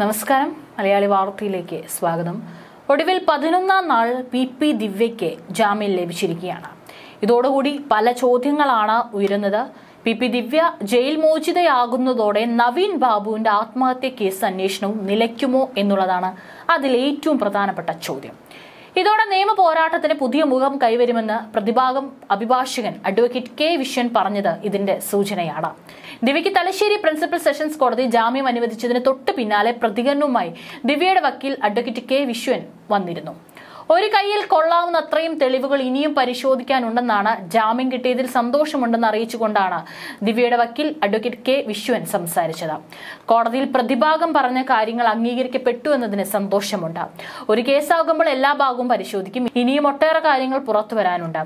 നമസ്കാരം. മലയാളി വാർത്തയിലേക്ക് സ്വാഗതം. ഒടുവിൽ പതിനൊന്നാം നാൾ പി പി ദിവ്യയ്ക്ക് ജാമ്യം ലഭിച്ചിരിക്കുകയാണ്. ഇതോടുകൂടി പല ചോദ്യങ്ങളാണ് ഉയരുന്നത്. പി പി ദിവ്യ ജയിൽ മോചിതയാകുന്നതോടെ നവീൻ ബാബുവിന്റെ ആത്മഹത്യ കേസ് അന്വേഷണവും നിലയ്ക്കുമോ എന്നുള്ളതാണ് അതിൽ ഏറ്റവും പ്രധാനപ്പെട്ട ചോദ്യം. ഇതോടെ നിയമ പോരാട്ടത്തിന് പുതിയ മുഖം കൈവരുമെന്ന് പ്രതിഭാഗം അഭിഭാഷകൻ അഡ്വക്കേറ്റ് കെ വിശ്വൻ പറഞ്ഞത് ഇതിന്റെ സൂചനയാണ്. ദിവ്യയ്ക്ക് തലശ്ശേരി പ്രിൻസിപ്പൽ സെഷൻസ് കോടതി ജാമ്യം അനുവദിച്ചതിന് തൊട്ട് പിന്നാലെ പ്രതികരണവുമായി ദിവ്യയുടെ വക്കീൽ അഡ്വക്കേറ്റ് കെ വിശ്വൻ വന്നിരുന്നു. ഒരു കയ്യിൽ കൊള്ളാവുന്ന അത്രയും തെളിവുകൾ ഇനിയും പരിശോധിക്കാനുണ്ടെന്നാണ് ജാമ്യം കിട്ടിയതിൽ സന്തോഷമുണ്ടെന്ന് അറിയിച്ചുകൊണ്ടാണ് ദിവ്യയുടെ വക്കീൽ അഡ്വക്കേറ്റ് കെ വിശ്വൻ സംസാരിച്ചത്. കോടതിയിൽ പ്രതിഭാഗം പറഞ്ഞ കാര്യങ്ങൾ അംഗീകരിക്കപ്പെട്ടു എന്നതിന് സന്തോഷമുണ്ട്. ഒരു കേസാകുമ്പോൾ എല്ലാ ഭാഗവും പരിശോധിക്കും. ഇനിയും ഒട്ടേറെ കാര്യങ്ങൾ പുറത്തു വരാനുണ്ട്.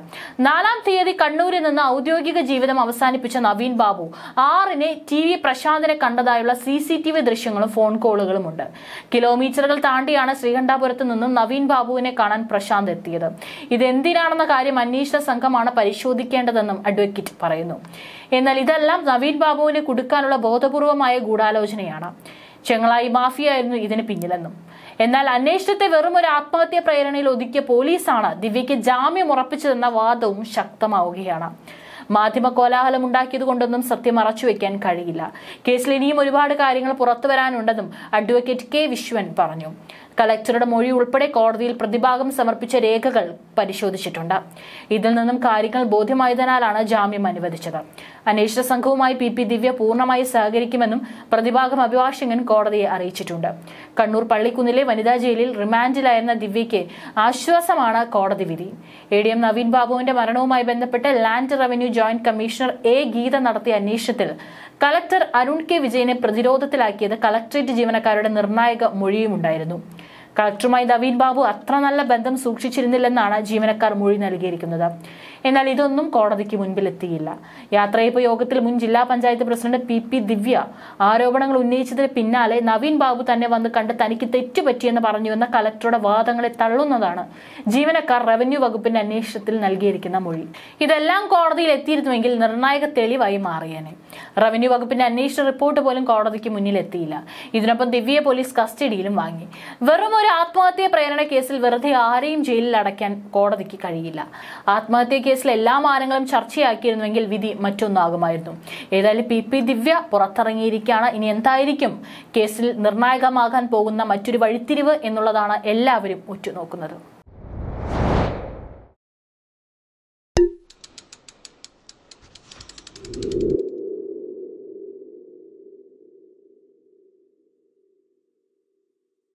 നാലാം തീയതി കണ്ണൂരിൽ നിന്ന് ഔദ്യോഗിക ജീവിതം അവസാനിപ്പിച്ച നവീൻ ബാബു ആറിനെ ടി വി പ്രശാന്തിനെ കണ്ടതായുള്ള സി സി ടി വി ദൃശ്യങ്ങളും ഫോൺ കോളുകളും ഉണ്ട് കിലോമീറ്ററുകൾ താണ്ടിയാണ് ശ്രീകണ്ഠാപുരത്ത് നിന്നും നവീൻ ബാബുവിനെ കാണാൻ പ്രശാന്ത് എത്തിയത്. ഇതെന്തിനാണെന്ന കാര്യം അന്വേഷണ സംഘമാണ് പരിശോധിക്കേണ്ടതെന്നും അഡ്വക്കേറ്റ് പറയുന്നു. എന്നാൽ ഇതെല്ലാം നവീൻ ബാബുവിന് കൊടുക്കാനുള്ള ബോധപൂർവമായ ഗൂഢാലോചനയാണ്. ചെങ്ങളായി മാഫിയായിരുന്നു ഇതിന് പിന്നിലെന്നും. എന്നാൽ അന്വേഷണത്തെ വെറും ഒരു ആത്മഹത്യാ പ്രേരണയിൽ ഒതുക്കിയ പോലീസാണ് ദിവ്യയ്ക്ക് ജാമ്യം ഉറപ്പിച്ചതെന്ന വാദവും ശക്തമാവുകയാണ്. മാധ്യമ കോലാഹലം ഉണ്ടാക്കിയത് കൊണ്ടൊന്നും സത്യം മറച്ചുവെക്കാൻ കഴിയില്ല. കേസിൽ ഇനിയും ഒരുപാട് കാര്യങ്ങൾ പുറത്തു വരാനുണ്ടെന്നും അഡ്വക്കേറ്റ് കെ വിശ്വൻ പറഞ്ഞു. കലക്ടറുടെ മൊഴി ഉൾപ്പെടെ കോടതിയിൽ പ്രതിഭാഗം സമർപ്പിച്ച രേഖകൾ പരിശോധിച്ചിട്ടുണ്ട്. ഇതിൽ നിന്നും കാര്യങ്ങൾ ബോധ്യമായതിനാലാണ് ജാമ്യം അനുവദിച്ചത്. അന്വേഷണ സംഘവുമായി പി പി ദിവ്യ പൂർണമായി സഹകരിക്കുമെന്നും പ്രതിഭാഗം അഭിഭാഷകൻ കോടതിയെ അറിയിച്ചിട്ടുണ്ട്. കണ്ണൂർ പള്ളിക്കുന്നിലെ വനിതാ ജയിലിൽ റിമാൻഡിലായിരുന്ന ദിവ്യയ്ക്ക് ആശ്വാസമാണ് കോടതി വിധി. എ ഡി എം നവീൻ ബാബുവിന്റെ മരണവുമായി ബന്ധപ്പെട്ട് land revenue joint commissioner A Geetha നടത്തിയ അന്വേഷണത്തിൽ കളക്ടർ അരുൺ കെ വിജയനെ പ്രതിരോധത്തിലാക്കിയത് കളക്ടറേറ്റ് ജീവനക്കാരുടെ നിർണായക മൊഴിയുമുണ്ടായിരുന്നു. കളക്ടറുമായി നവീൻ ബാബു അത്ര നല്ല ബന്ധം സൂക്ഷിച്ചിരുന്നില്ലെന്നാണ് ജീവനക്കാർ മൊഴി നൽകിയിരിക്കുന്നത്. എന്നാൽ ഇതൊന്നും കോടതിക്ക് മുൻപിലെത്തിയില്ല. യാത്രയപ്പ് യോഗത്തിൽ മുൻ ജില്ലാ panchayat president P P Divya ആരോപണങ്ങൾ ഉന്നയിച്ചതിന് പിന്നാലെ നവീൻ ബാബു തന്നെ വന്ന് കണ്ട് തനിക്ക് തെറ്റുപറ്റിയെന്ന് പറഞ്ഞുവെന്ന കളക്ടറുടെ വാദങ്ങളെ തള്ളുന്നതാണ് ജീവനക്കാർ റവന്യൂ വകുപ്പിന്റെ അന്വേഷണത്തിൽ നൽകിയിരിക്കുന്ന മൊഴി. ഇതെല്ലാം കോടതിയിൽ എത്തിയിരുന്നുവെങ്കിൽ നിർണായക തെളിവായി മാറിയേനെ. റവന്യൂ വകുപ്പിന്റെ അന്വേഷണ റിപ്പോർട്ട് പോലും കോടതിക്ക് മുന്നിലെത്തിയില്ല. ഇതിനൊപ്പം ദിവ്യയെ പോലീസ് കസ്റ്റഡിയിലും വാങ്ങി. വെറും ഒരു ആത്മഹത്യാ പ്രേരണ കേസിൽ വെറുതെ ആരെയും ജയിലിൽ അടയ്ക്കാൻ കോടതിക്ക് കഴിയില്ല. ആത്മഹത്യ കേസിൽ എല്ലാ മാനങ്ങളും ചർച്ചയാക്കിയിരുന്നുവെങ്കിൽ വിധി മറ്റൊന്നാകുമായിരുന്നു. ഏതായാലും പി പി ദിവ്യ പുറത്തിറങ്ങിയിരിക്കുകയാണ്. ഇനി എന്തായിരിക്കും? കേസിൽ നിർണായകമാകാൻ പോകുന്ന മറ്റൊരു വഴിത്തിരിവ് എന്നുള്ളതാണ് എല്ലാവരും ഉറ്റുനോക്കുന്നത്.